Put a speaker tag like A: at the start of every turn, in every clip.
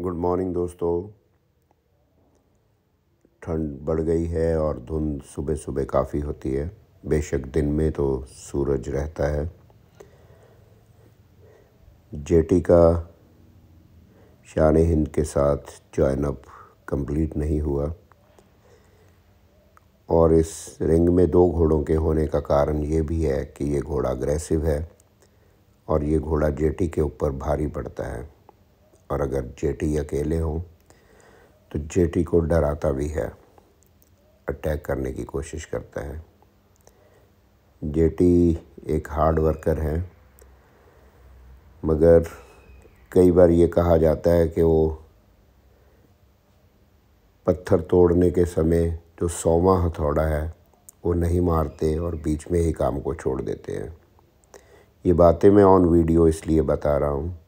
A: Good morning दोस्तों। ठंड बढ़ गई है और धुंध सुबह सुबह काफ़ी होती है। बेशक दिन में तो सूरज रहता है। जेटी का शान हिंद के साथ जॉइन अप कंप्लीट नहीं हुआ। और इस रिंग में दो घोड़ों के होने का कारण ये भी है कि ये घोड़ा अग्रेसिव है और ये घोड़ा जेटी के ऊपर भारी पड़ता है। और अगर जेटी अकेले हों तो जेटी को डराता भी है, अटैक करने की कोशिश करता है। जेटी एक हार्ड वर्कर है, मगर कई बार ये कहा जाता है कि वो पत्थर तोड़ने के समय जो सौमा हथौड़ा है, वो नहीं मारते और बीच में ही काम को छोड़ देते हैं। ये बातें मैं ऑन वीडियो इसलिए बता रहा हूँ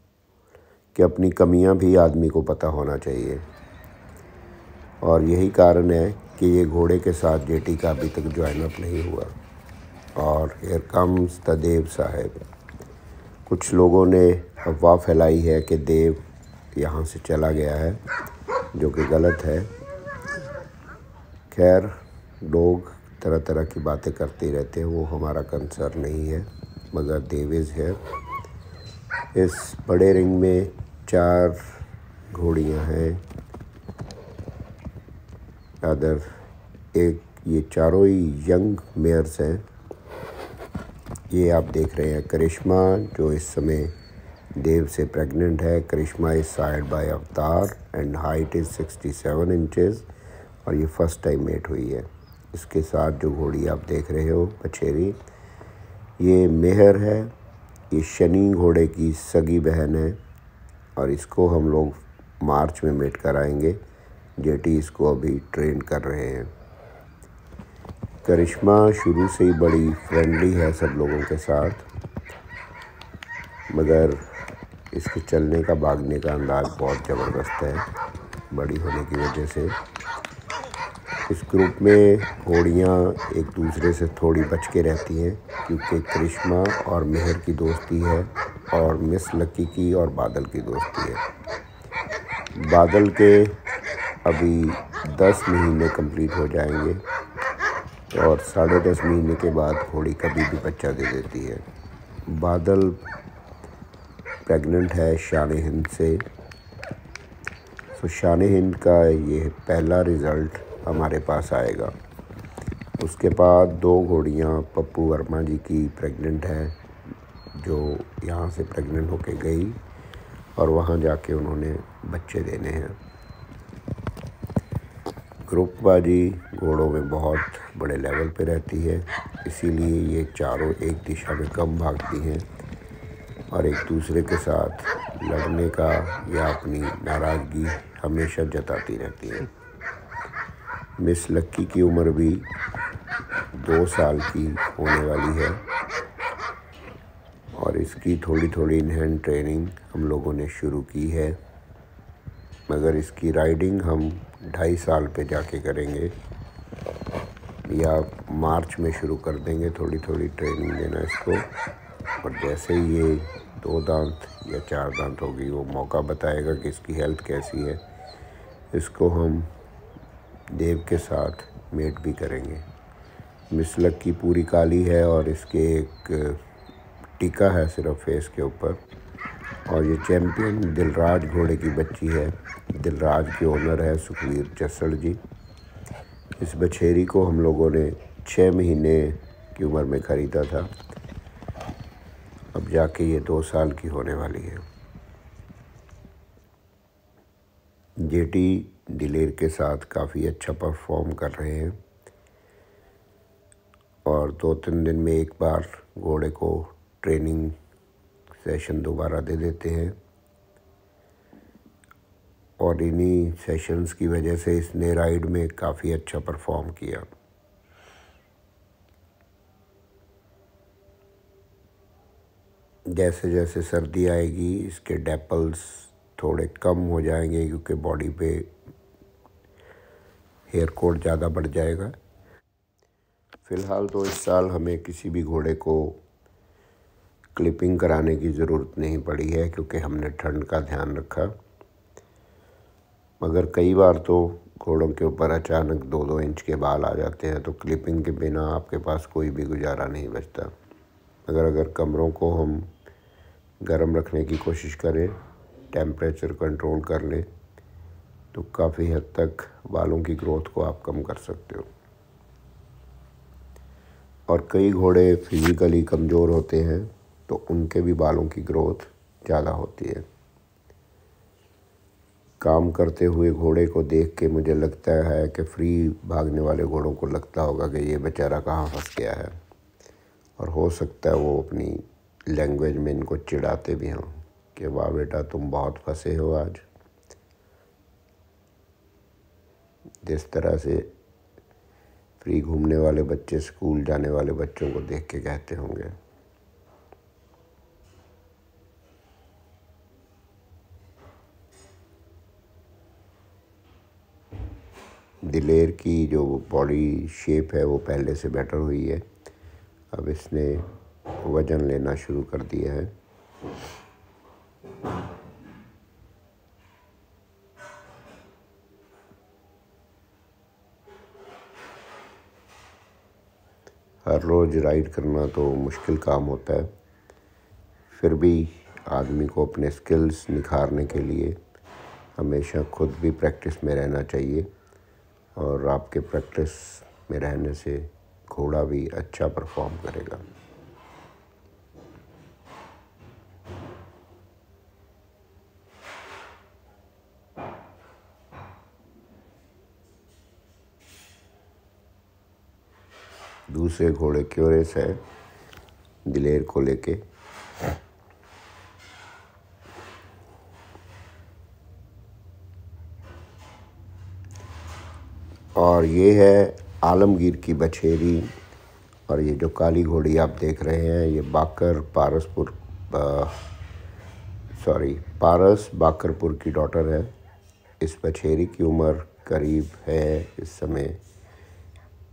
A: कि अपनी कमियाँ भी आदमी को पता होना चाहिए। और यही कारण है कि ये घोड़े के साथ जेटी का अभी तक ज्वाइन अप नहीं हुआ। और here comes the Dev Saheb. कुछ लोगों ने अफवाह फैलाई है कि देव यहाँ से चला गया है, जो कि गलत है। खैर, लोग तरह तरह की बातें करते रहते हैं, वो हमारा कंसर्न नहीं है, मगर देव इज़ है इस बड़े रिंग में चार घोड़ियाँ हैं। अदर एक, ये चारों ही यंग मेयर्स हैं। ये आप देख रहे हैं करिश्मा, जो इस समय देव से प्रेग्नेंट है। Karishma is side by Avatar and height is sixty seven inches और ये फ़र्स्ट टाइम मेट हुई है। इसके साथ जो घोड़ी आप देख रहे हो पछेरी ये मेहर है। ये शनि घोड़े की सगी बहन है। और इसको हम लोग मार्च में मेट कराएँगे जेटी इसको अभी ट्रेन कर रहे हैं। करिश्मा शुरू से ही बड़ी फ्रेंडली है सब लोगों के साथ। मगर इसके चलने का, भागने का अंदाज़ बहुत ज़बरदस्त है, बड़ी होने की वजह से। इस ग्रुप में घोड़ियाँ एक दूसरे से थोड़ी बच के रहती हैं, क्योंकि करिश्मा और मेहर की दोस्ती है। और मिस लक्की की और बादल की दोस्ती है। बादल के अभी दस महीने कंप्लीट हो जाएँगे और साढ़े दस महीने के बाद घोड़ी कभी भी बच्चा दे देती है। बादल प्रेग्नेंट है शान हिंद से। तो शान हिंद का ये पहला रिज़ल्ट हमारे पास आएगा। उसके बाद दो घोड़ियाँ पप्पू वर्मा जी की प्रेग्नेंट है। जो यहाँ से प्रेग्नेंट होके गई और वहाँ जाके उन्होंने बच्चे देने हैं। ग्रुपबाजी घोड़ों में बहुत बड़े लेवल पे रहती है, इसीलिए ये चारों एक दिशा में कम भागती हैं और एक दूसरे के साथ लड़ने का या अपनी नाराज़गी हमेशा जताती रहती हैं। मिस लक्की की उम्र भी दो साल की होने वाली है। और इसकी थोड़ी थोड़ी इन हैंड ट्रेनिंग हम लोगों ने शुरू की है। मगर इसकी राइडिंग हम ढाई साल पे जाके करेंगे। या मार्च में शुरू कर देंगे थोड़ी थोड़ी ट्रेनिंग देना इसको। और जैसे ही ये दो दांत या चार दांत होगी, वो मौका बताएगा कि इसकी हेल्थ कैसी है। इसको हम देव के साथ मेट भी करेंगे। मिसलक की पूरी काली है और इसके एक टीका है सिर्फ़ फेस के ऊपर। और ये चैम्पियन दिलराज घोड़े की बच्ची है। दिलराज के ओनर है सुखवीर जसड़ जी। इस बछेरी को हम लोगों ने छः महीने की उम्र में ख़रीदा था। अब जाके ये दो साल की होने वाली है। जेटी दिलेर के साथ काफ़ी अच्छा परफॉर्म कर रहे हैं। और दो तीन दिन में एक बार घोड़े को ट्रेनिंग सेशन दोबारा दे देते हैं। और इन्हीं सेशंस की वजह से इसने राइड में काफ़ी अच्छा परफॉर्म किया। जैसे जैसे सर्दी आएगी, इसके डेपल्स थोड़े कम हो जाएँगे क्योंकि बॉडी पे हेयर कोट ज़्यादा बढ़ जाएगा। फ़िलहाल तो इस साल हमें किसी भी घोड़े को क्लिपिंग कराने की ज़रूरत नहीं पड़ी है क्योंकि हमने ठंड का ध्यान रखा। मगर कई बार तो घोड़ों के ऊपर अचानक दो दो इंच के बाल आ जाते हैं तो क्लिपिंग के बिना आपके पास कोई भी गुजारा नहीं बचता। मगर अगर कमरों को हम गर्म रखने की कोशिश करें टेम्परेचर कंट्रोल कर लें तो काफ़ी हद तक बालों की ग्रोथ को आप कम कर सकते हो। और कई घोड़े फिज़िकली कमज़ोर होते हैं। तो उनके भी बालों की ग्रोथ ज़्यादा होती है। काम करते हुए घोड़े को देख के मुझे लगता है कि फ्री भागने वाले घोड़ों को लगता होगा कि ये बेचारा कहाँ फंस गया है। और हो सकता है वो अपनी लैंग्वेज में इनको चिढ़ाते भी हों कि, वाह बेटा, तुम बहुत फंसे हो आज। जिस तरह से फ्री घूमने वाले बच्चे, स्कूल जाने वाले बच्चों को देख के कहते होंगे। दिलेर की जो बॉडी शेप है वो पहले से बेटर हुई है। अब इसने वज़न लेना शुरू कर दिया है। हर रोज़ राइड करना तो मुश्किल काम होता है। फिर भी आदमी को अपने स्किल्स निखारने के लिए हमेशा खुद भी प्रैक्टिस में रहना चाहिए। और आपके प्रैक्टिस में रहने से घोड़ा भी अच्छा परफॉर्म करेगा। दूसरे घोड़े क्योरेस है दिलेर को लेके और ये है आलमगीर की बछेरी और ये जो काली घोड़ी आप देख रहे हैं, ये बाकर पारसपुर सॉरी पारस बाकरपुर की डॉटर है। इस बछेरी की उम्र करीब है इस समय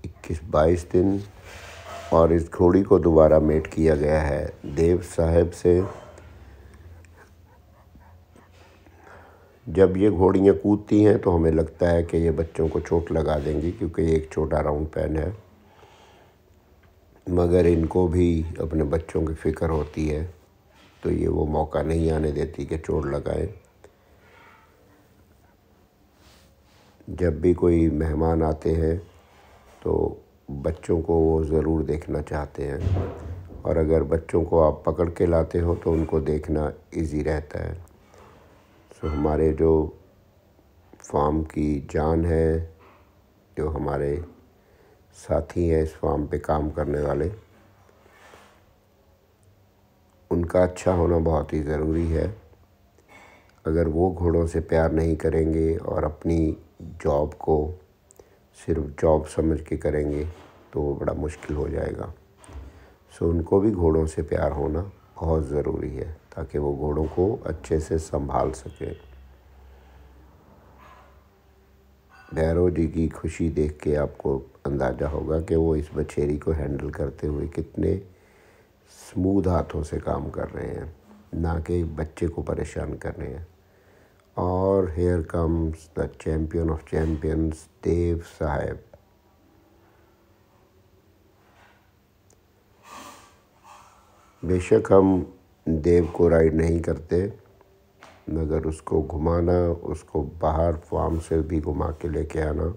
A: इक्कीस बाईस दिन और इस घोड़ी को दोबारा मेट किया गया है देव साहब से। जब ये घोड़ियाँ कूदती हैं तो हमें लगता है कि ये बच्चों को चोट लगा देंगी, क्योंकि ये एक छोटा राउंड पैन है। मगर इनको भी अपने बच्चों की फ़िक्र होती है तो ये वो मौका नहीं आने देती कि चोट लगाए। जब भी कोई मेहमान आते हैं तो बच्चों को वो ज़रूर देखना चाहते हैं। और अगर बच्चों को आप पकड़ के लाते हो तो उनको देखना इजी रहता है। सो हमारे जो फार्म की जान है, जो हमारे साथी हैं इस फार्म पे काम करने वाले, उनका अच्छा होना बहुत ही ज़रूरी है। अगर वो घोड़ों से प्यार नहीं करेंगे और अपनी जॉब को सिर्फ़ जॉब समझ के करेंगे तो वो बड़ा मुश्किल हो जाएगा। सो उनको भी घोड़ों से प्यार होना बहुत ज़रूरी है। ताकि वो घोड़ों को अच्छे से संभाल सके। भैरव जी की खुशी देख के आपको अंदाज़ा होगा कि वो इस बछेरी को हैंडल करते हुए कितने स्मूथ हाथों से काम कर रहे हैं, ना कि बच्चे को परेशान कर रहे हैं। और here comes the champion of champions Dev Saheb बेशक हम देव को राइड नहीं करते, मगर उसको घुमाना, उसको बाहर फार्म से भी घुमा के लेके आना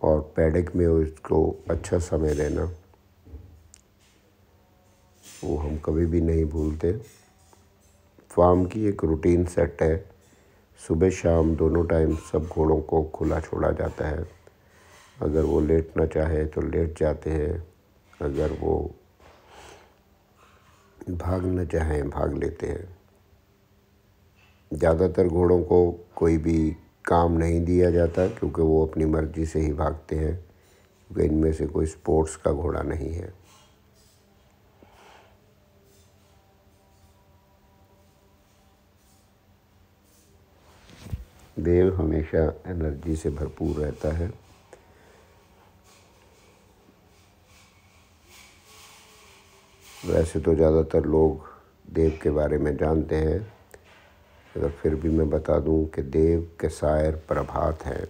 A: और पैडक में उसको अच्छा समय देना, वो हम कभी भी नहीं भूलते। फार्म की एक रूटीन सेट है, सुबह शाम दोनों टाइम सब घोड़ों को खुला छोड़ा जाता है। अगर वो लेटना चाहे तो लेट जाते हैं, अगर वो भागना चाहें, भाग लेते हैं। ज़्यादातर घोड़ों को कोई भी काम नहीं दिया जाता क्योंकि वो अपनी मर्ज़ी से ही भागते हैं, क्योंकि इनमें से कोई स्पोर्ट्स का घोड़ा नहीं है। देव हमेशा एनर्जी से भरपूर रहता है। वैसे तो ज़्यादातर लोग देव के बारे में जानते हैं। अगर फिर भी मैं बता दूँ कि देव के शायर प्रभात हैं।